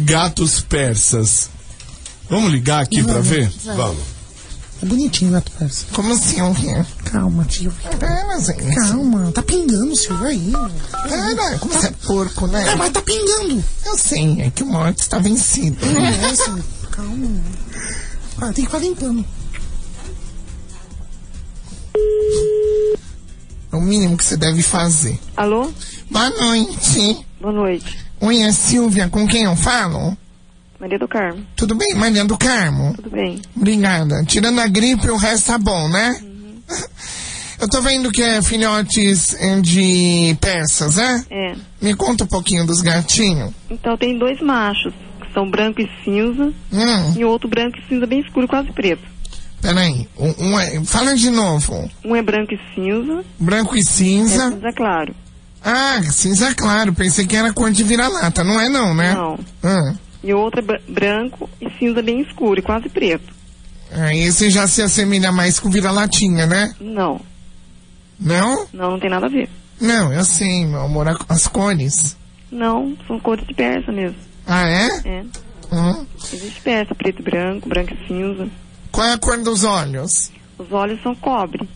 gatos persas. Vamos ligar aqui pra ver? Vamos. É bonitinho o gato persa. Como assim, o quê? Calma, tio. Pera, gente. Calma, tá pingando, Silvio, aí. Pera, como você é porco, né? É, mas tá pingando. Eu sei, é que o morte está vencido. É, Silvio. Calma. Ah, tem que ficar limpando. É o mínimo que você deve fazer. Alô? Boa noite. Boa noite. Oi, é Silvia, com quem eu falo? Maria do Carmo. Tudo bem, Maria do Carmo? Tudo bem? Obrigada. Tirando a gripe, o resto tá bom, né? Eu tô vendo que é filhotes eh, de persas, né? É. Me conta um pouquinho dos gatinhos. Então tem dois machos, que são branco e cinza, Hum, e outro branco e cinza bem escuro, quase preto. peraí. Um, um é, fala de novo. Um é branco e cinza, Branco e é cinza. cinza claro. Ah, cinza claro. Pensei que era cor de vira-lata. Não é não, né? Não. Ah, E o outro é bra- branco e cinza bem escuro, e quase preto. ah, esse já se assemelha mais com vira-latinha, né? Não, Não? não, não tem nada a ver. Não, eu sei, meu amor. As cores. Não, são cores de persa mesmo. Ah, é? É. Hum. Existe persa, preto e branco, branco e cinza. Qual é a cor dos olhos? Os olhos são cobre.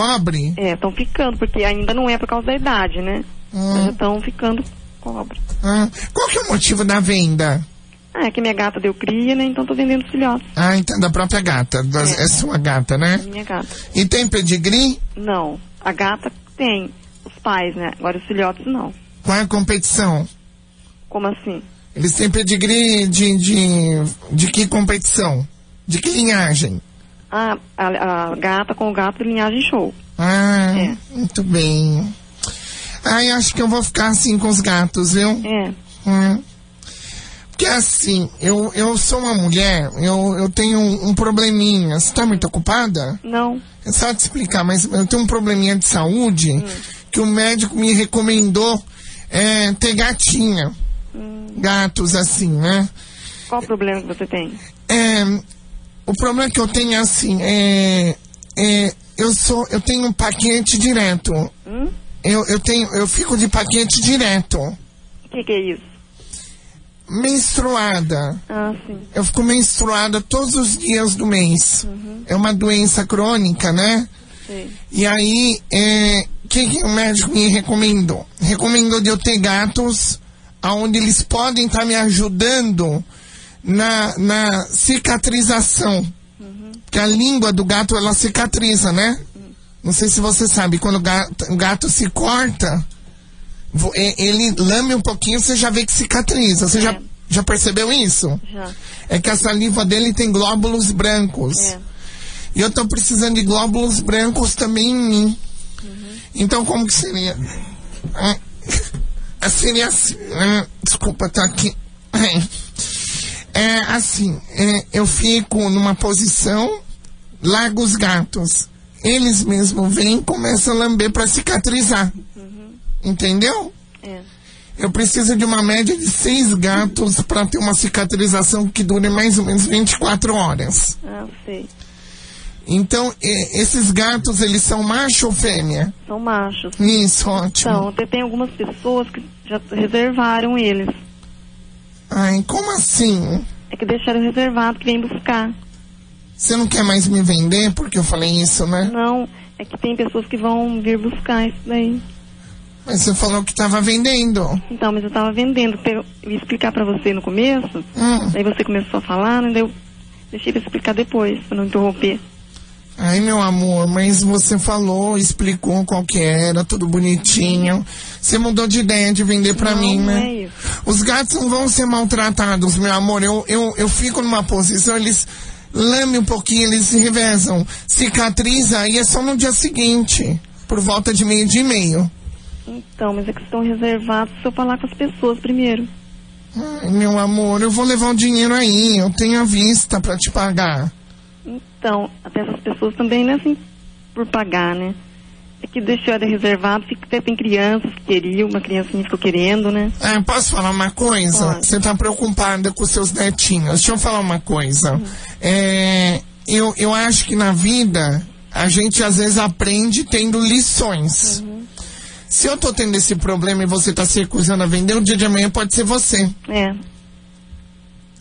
Cobre? É, estão ficando, porque ainda não é por causa da idade, né? Mas já estão ficando cobre. Ah, qual que é o motivo da venda? Ah, é que minha gata deu cria, né? Então tô vendendo os filhotes. Ah, então da própria gata. das- É. é sua gata, né? Minha gata. E tem pedigree? Não. A gata tem. Os pais, né? Agora os filhotes não. Qual é a competição? Como assim? Eles têm pedigree de, de, de que competição? De que linhagem? Ah, a, a gata com o gato de linhagem show. Ah, É. muito bem. Ai, acho que eu vou ficar assim com os gatos, viu? É. Hum. Porque assim, eu, eu sou uma mulher, eu, eu tenho um, um probleminha. Você tá muito ocupada? Não. É só te explicar, mas eu tenho um probleminha de saúde que o médico me recomendou é, ter gatinha. Gatos assim, né? Qual o problema que você tem? É, o problema que eu tenho é assim, é, é, eu sou, eu tenho um paquete direto. Hum? Eu, eu tenho, eu fico de paquete direto. O que, que é isso? Menstruada. Ah, sim. Eu fico menstruada todos os dias do mês. É uma doença crônica, né? Sei. E aí, é, o que, que o médico me recomendou? Recomendou de eu ter gatos onde eles podem estar me ajudando na, na cicatrização. Porque a língua do gato, ela cicatriza, né? Não sei se você sabe, quando o gato, o gato se corta, ele lame um pouquinho, você já vê que cicatriza. Você já, É. já percebeu isso? Já. É que a saliva dele tem glóbulos brancos. É. E eu tô precisando de glóbulos brancos também em mim. Então, como que seria? Ah, seria assim. ah, desculpa, tá aqui. É assim, é, eu fico numa posição, largo os gatos. Eles mesmo vêm e começam a lamber para cicatrizar. Entendeu? É. Eu preciso de uma média de seis gatos para ter uma cicatrização que dure mais ou menos 24 horas. Ah, sei. Então, esses gatos, eles são macho ou fêmea? São machos. Isso, ótimo. Então, até tem algumas pessoas que já reservaram eles. Ai, como assim? É que deixaram reservado que vem buscar. Você não quer mais me vender porque eu falei isso, né? Não, é que tem pessoas que vão vir buscar isso daí. Mas você falou que tava vendendo. Então, mas eu tava vendendo. Eu ia explicar pra você no começo, Hum. daí você começou a falar, né? Daí eu deixei pra explicar depois, pra não interromper. Ai, meu amor, mas você falou, explicou qual que era, tudo bonitinho. Você mudou de ideia de vender pra Não, mim, né? é isso. Os gatos não vão ser maltratados, meu amor. Eu, eu, eu fico numa posição, eles lamem um pouquinho, eles se revezam. Cicatriza e é só no dia seguinte, por volta de meio dia e meio. Então, mas é que estão reservados se eu falar com as pessoas primeiro. Ai, meu amor, eu vou levar o dinheiro aí, eu tenho a vista pra te pagar. Então, até essas pessoas também não é assim por pagar, né? É que deixou de reservado, fica, até tem crianças que queriam, uma criancinha ficou querendo, né? Ah, posso falar uma coisa? Pode. Você tá preocupada com seus netinhos. Deixa eu falar uma coisa. É, eu, eu acho que na vida a gente às vezes aprende tendo lições. Se eu tô tendo esse problema e você tá se recusando a vender, o dia de amanhã pode ser você. É,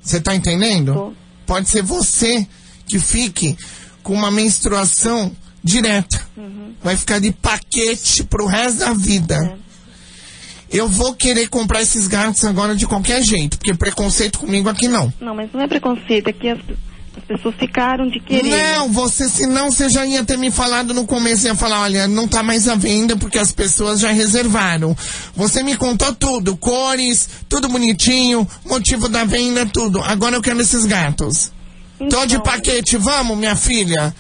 Você tá entendendo? Tô. Pode ser você que fique com uma menstruação direta. Vai ficar de paquete pro resto da vida. Eu vou querer comprar esses gatos agora de qualquer jeito, porque preconceito comigo aqui não. Não, mas não é preconceito, é que as, as pessoas ficaram de querer. Não, você, senão você já ia ter me falado no começo, ia falar, olha, não tá mais à venda porque as pessoas já reservaram. Você me contou tudo, cores, tudo bonitinho, motivo da venda, tudo. Agora eu quero esses gatos. Tô de Então, paquete, vamos, minha filha.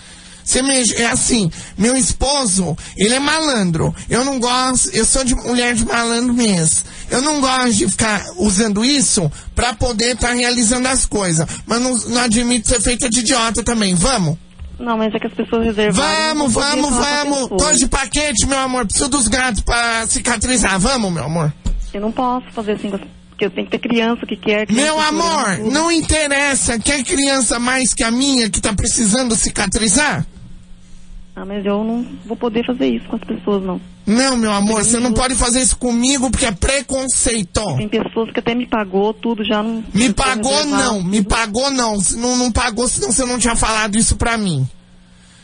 Você me, é assim, meu esposo, ele é malandro. Eu não gosto, eu sou de mulher de malandro mesmo. Eu não gosto de ficar usando isso pra poder estar realizando as coisas. Mas não, não admito ser feita de idiota também. Vamos? Não, mas é que as pessoas reservaram. Vamos, vamos, vamos. Tô de paquete, meu amor. Preciso dos gatos pra cicatrizar. Vamos, meu amor. Eu não posso fazer assim, com porque eu tenho que ter criança que quer. criança Meu amor, tudo. não interessa. Quer criança mais que a minha que tá precisando cicatrizar? Ah, mas eu não vou poder fazer isso com as pessoas, não. Não, meu amor, você não pode fazer isso comigo porque é preconceito. Tem pessoas que até me pagou tudo, já não. Me pagou não, me pagou não. Se Não, não pagou, senão você não tinha falado isso pra mim.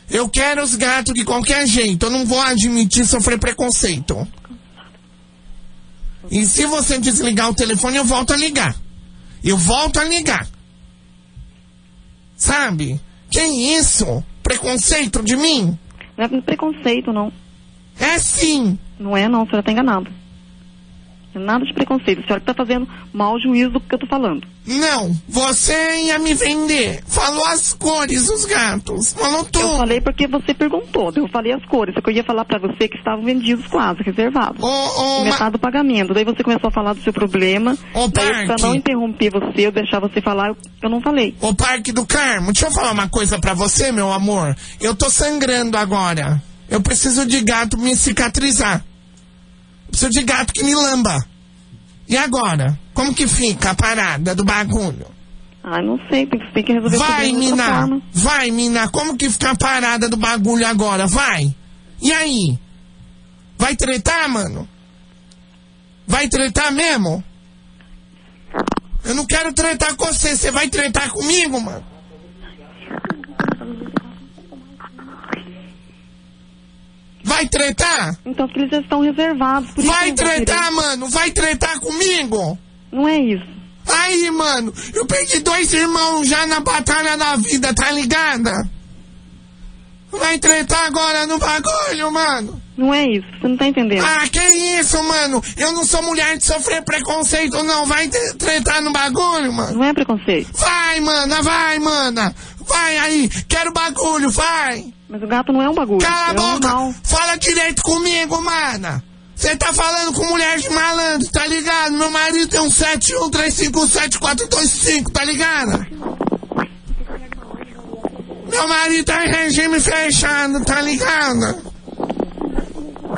Eu quero os gatos de qualquer jeito, eu não vou admitir sofrer preconceito. E se você desligar o telefone, eu volto a ligar. Eu volto a ligar. Sabe? Que isso? Preconceito de mim? Não é preconceito, não. É sim. Não é, não. A senhora tá enganada. É Nada de preconceito. A senhora que tá fazendo mau juízo do que eu tô falando. Não, você ia me vender. Falou as cores dos gatos. Falou Eu tudo. falei porque você perguntou. Eu falei as cores. Que eu ia falar pra você que estavam vendidos quase, reservados. Ô, ma- Metade do pagamento. Daí você começou a falar do seu problema. Ô, Daí, pra Parque. não interromper você, eu deixar você falar, eu, eu não falei. Ô Parque do Carmo, deixa eu falar uma coisa pra você, meu amor. Eu tô sangrando agora. Eu preciso de gato me cicatrizar. Preciso de gato que me lamba. E agora? Como que fica a parada do bagulho? Ah, não sei. Tem, tem que resolver Vai, mina. Vai, mina. Como que fica a parada do bagulho agora? Vai. E aí? Vai tretar, mano? Vai tretar mesmo? Eu não quero tretar com você. Você vai tretar comigo, mano? Vai tretar? Então, porque eles estão reservados. Vai tretar, mano. Vai tretar comigo. Não é isso. Aí, mano, eu perdi dois irmãos já na batalha da vida, tá ligada? Vai tretar agora no bagulho, mano. Não é isso. Você não tá entendendo. Ah, que isso, mano? Eu não sou mulher de sofrer preconceito, não. Vai tre- tretar no bagulho, mano. Não é preconceito. Vai, mana, vai, mana. Vai aí, quero bagulho, vai. Mas o gato não é um bagulho. Cala a é um boca. animal. Fala direito comigo, mana. Você tá falando com mulher de malandro, tá ligado? Meu marido tem um 713574225, tá ligado? Meu marido tá em regime fechado, tá ligado?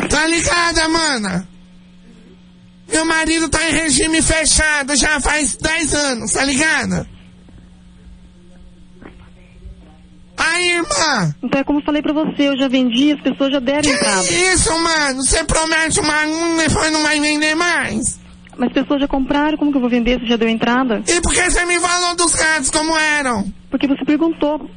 Tá ligada, mana? Meu marido tá em regime fechado já faz 10 anos, tá ligada? Aí, irmã. Então é como eu falei pra você, eu já vendi, as pessoas já deram entrada. Que isso, mano? Você promete uma um, depois não vai vender mais? Mas as pessoas já compraram, como que eu vou vender se já deu entrada? E por que você me falou dos gatos como eram? Porque você perguntou.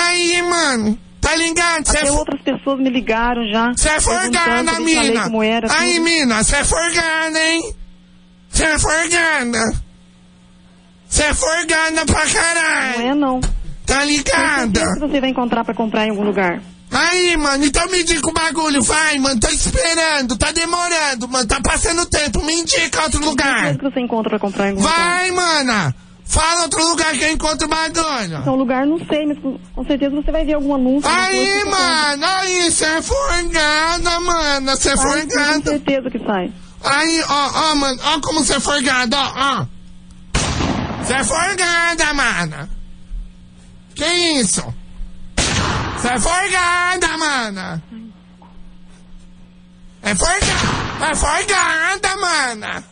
Aí, mano, tá ligado? Você Até outras pessoas me ligaram já. cê é forgada, mina. como era. Aí, tudo. mina, você é forgada, hein? Você é forgada. Você é forgada pra Não caralho. é não. Tá ligada? certeza que você vai encontrar pra comprar em algum lugar. Aí, mano, então me indica o bagulho, vai, mano, tô esperando, tá demorando, mano, tá passando tempo, me indica outro lugar. certeza que você encontra pra comprar em algum lugar. Vai, mana! Fala outro lugar que eu encontro o bagulho. Então, lugar não sei, mas com, com certeza você vai ver algum anúncio. Aí, mano, aí, você é forgada, mano, você é Vai, forgada. certeza que sai. Aí, ó, ó, mano, ó como você é forgada, ó, ó. Você é forgada, mana. Que isso? É forgada, mana. É forgada, é forgada, mana.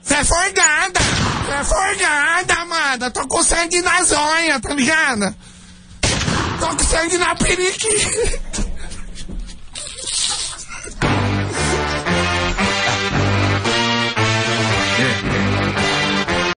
Você é forgada, você é forgada, mana. Tô com sangue na zóia, tá ligado? Tô com sangue na periquita.